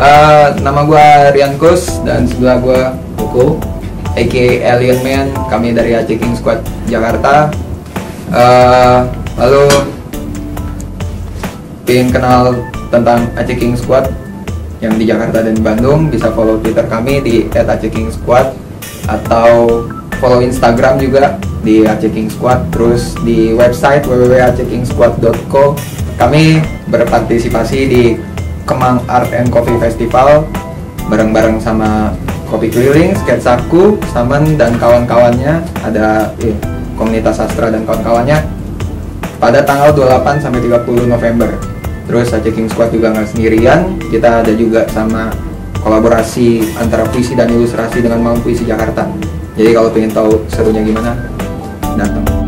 Eh, nama gue Rian Kus dan sebelah gue Koko, aka Alien Man. Kami dari Aceh King Squad Jakarta. Eh, lalu ingin kenal tentang Aceh King Squad yang di Jakarta dan Bandung bisa follow Twitter kami di @acehkingsquad atau follow Instagram juga di Aceh King Squad terus di website www.acehkingsquad.co kami berpartisipasi di Kemang Art and Coffee Festival bareng-bareng sama Kopi Keliling, Sketsaku, Saman dan kawan-kawannya ada eh, komunitas sastra dan kawan-kawannya pada tanggal 28 sampai 30 November. Terus Aceh King Squad juga nggak sendirian, kita ada juga sama kolaborasi antara puisi dan ilustrasi dengan Malam Puisi Jakarta. Jadi kalau pengen tahu serunya gimana, datang.